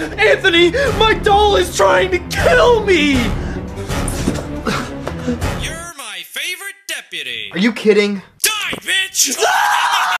Anthony, my doll is trying to kill me! You're my favorite deputy. Are you kidding? Die, bitch!